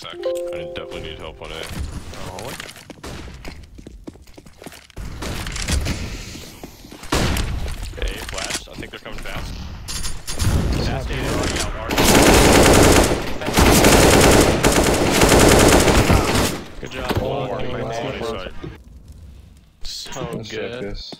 sec. I definitely need help on A. Oh. what? A flash. I think they're coming fast. Fast data running out hard. Good job. Oh, oh, my my side. So Let's check good. this.